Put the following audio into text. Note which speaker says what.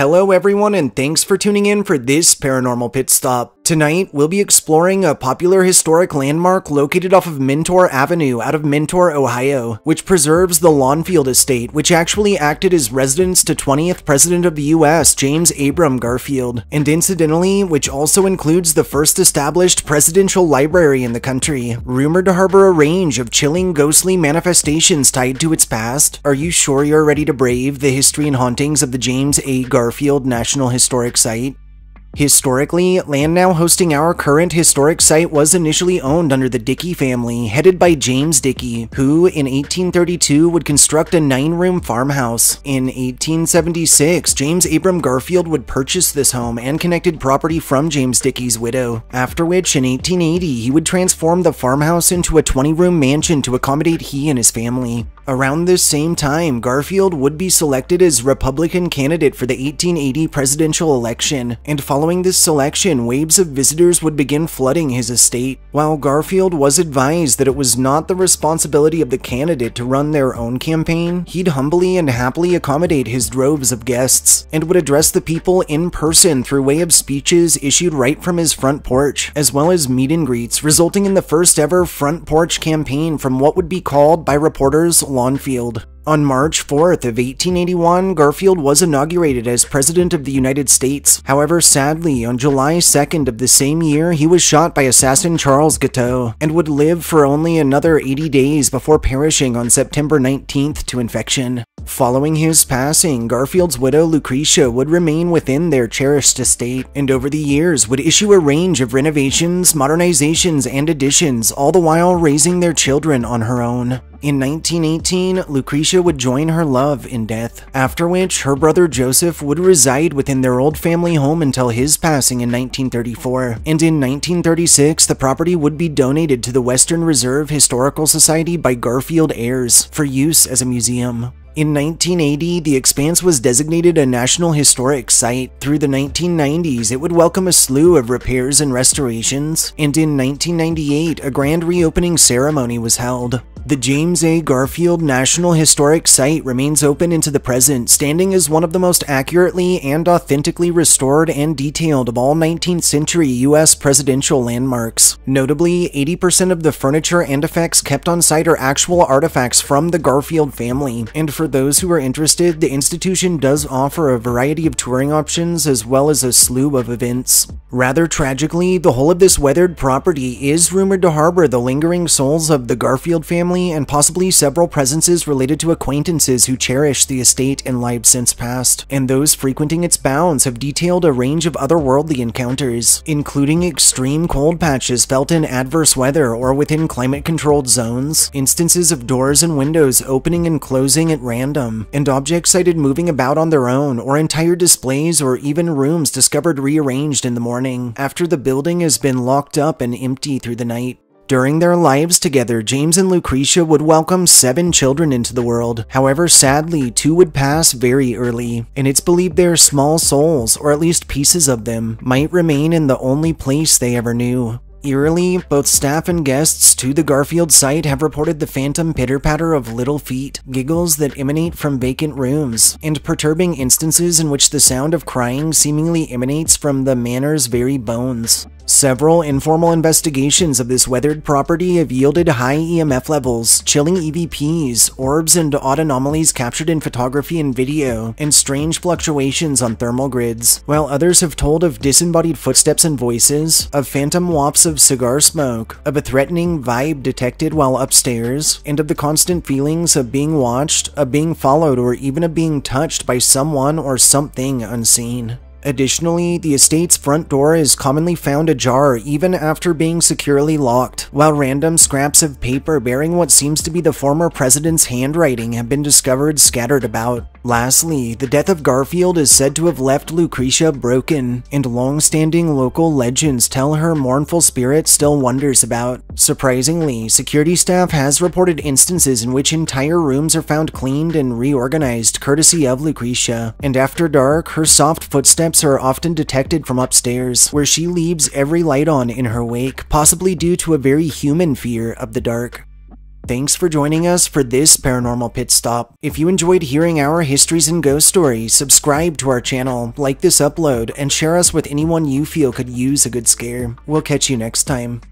Speaker 1: Hello everyone and thanks for tuning in for this paranormal pit stop. Tonight, we'll be exploring a popular historic landmark located off of Mentor Avenue out of Mentor, Ohio, which preserves the Lawnfield Estate, which actually acted as residence to 20th President of the US, James Abram Garfield, and incidentally, which also includes the first established presidential library in the country, rumored to harbor a range of chilling ghostly manifestations tied to its past. Are you sure you're ready to brave the history and hauntings of the James A. Garfield National Historic Site? Historically, land now hosting our current historic site was initially owned under the Dickey family, headed by James Dickey, who in 1832 would construct a nine-room farmhouse. In 1876, James Abram Garfield would purchase this home and connected property from James Dickey's widow, after which in 1880 he would transform the farmhouse into a 20-room mansion to accommodate he and his family. Around this same time, Garfield would be selected as Republican candidate for the 1880 presidential election, and following this selection, waves of visitors would begin flooding his estate. While Garfield was advised that it was not the responsibility of the candidate to run their own campaign, he'd humbly and happily accommodate his droves of guests, and would address the people in person through way of speeches issued right from his front porch, as well as meet and greets, resulting in the first ever front porch campaign from what would be called by reporters Lawnfield. On March 4th of 1881, Garfield was inaugurated as President of the United States. However, sadly, on July 2nd of the same year, he was shot by assassin Charles Guiteau and would live for only another 80 days before perishing on September 19th to infection. Following his passing, Garfield's widow Lucretia would remain within their cherished estate, and over the years would issue a range of renovations, modernizations, and additions, all the while raising their children on her own. In 1918, Lucretia would join her love in death, after which her brother Joseph would reside within their old family home until his passing in 1934. And in 1936, the property would be donated to the Western Reserve Historical Society by Garfield heirs for use as a museum. In 1980, the expanse was designated a National Historic Site. Through the 1990s, it would welcome a slew of repairs and restorations, and in 1998, a grand reopening ceremony was held. The James A. Garfield National Historic Site remains open into the present, standing as one of the most accurately and authentically restored and detailed of all 19th century U.S. presidential landmarks. Notably, 80% of the furniture and effects kept on site are actual artifacts from the Garfield family, and for those who are interested, the institution does offer a variety of touring options as well as a slew of events. Rather tragically, the whole of this weathered property is rumored to harbor the lingering souls of the Garfield family and possibly several presences related to acquaintances who cherish the estate in lives since past, and those frequenting its bounds have detailed a range of otherworldly encounters, including extreme cold patches felt in adverse weather or within climate-controlled zones, instances of doors and windows opening and closing at random, and objects sighted moving about on their own, or entire displays or even rooms discovered rearranged in the morning, after the building has been locked up and empty through the night. During their lives together, James and Lucretia would welcome seven children into the world. However, sadly, two would pass very early, and it's believed their small souls, or at least pieces of them, might remain in the only place they ever knew. Eerily, both staff and guests to the Garfield site have reported the phantom pitter-patter of little feet, giggles that emanate from vacant rooms, and perturbing instances in which the sound of crying seemingly emanates from the manor's very bones. Several informal investigations of this weathered property have yielded high EMF levels, chilling EVPs, orbs and odd anomalies captured in photography and video, and strange fluctuations on thermal grids, while others have told of disembodied footsteps and voices, of phantom wafts of cigar smoke, of a threatening vibe detected while upstairs, and of the constant feelings of being watched, of being followed, or even of being touched by someone or something unseen. Additionally, the estate's front door is commonly found ajar even after being securely locked, while random scraps of paper bearing what seems to be the former president's handwriting have been discovered scattered about. Lastly, the death of Garfield is said to have left Lucretia broken, and long-standing local legends tell her mournful spirit still wonders about. Surprisingly, security staff has reported instances in which entire rooms are found cleaned and reorganized courtesy of Lucretia, and after dark, her soft footsteps are often detected from upstairs, where she leaves every light on in her wake, possibly due to a very human fear of the dark. Thanks for joining us for this paranormal pit stop. If you enjoyed hearing our histories and ghost stories, subscribe to our channel, like this upload, and share us with anyone you feel could use a good scare. We'll catch you next time.